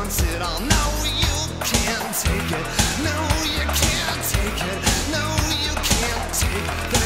wants it. No, you can't take it. No, you can't take it. No, you can't take that.